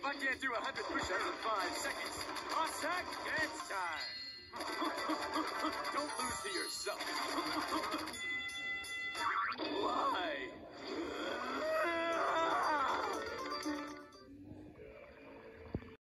If I can't do 100 push-ups in five seconds, I suck, it's time. Don't lose to yourself.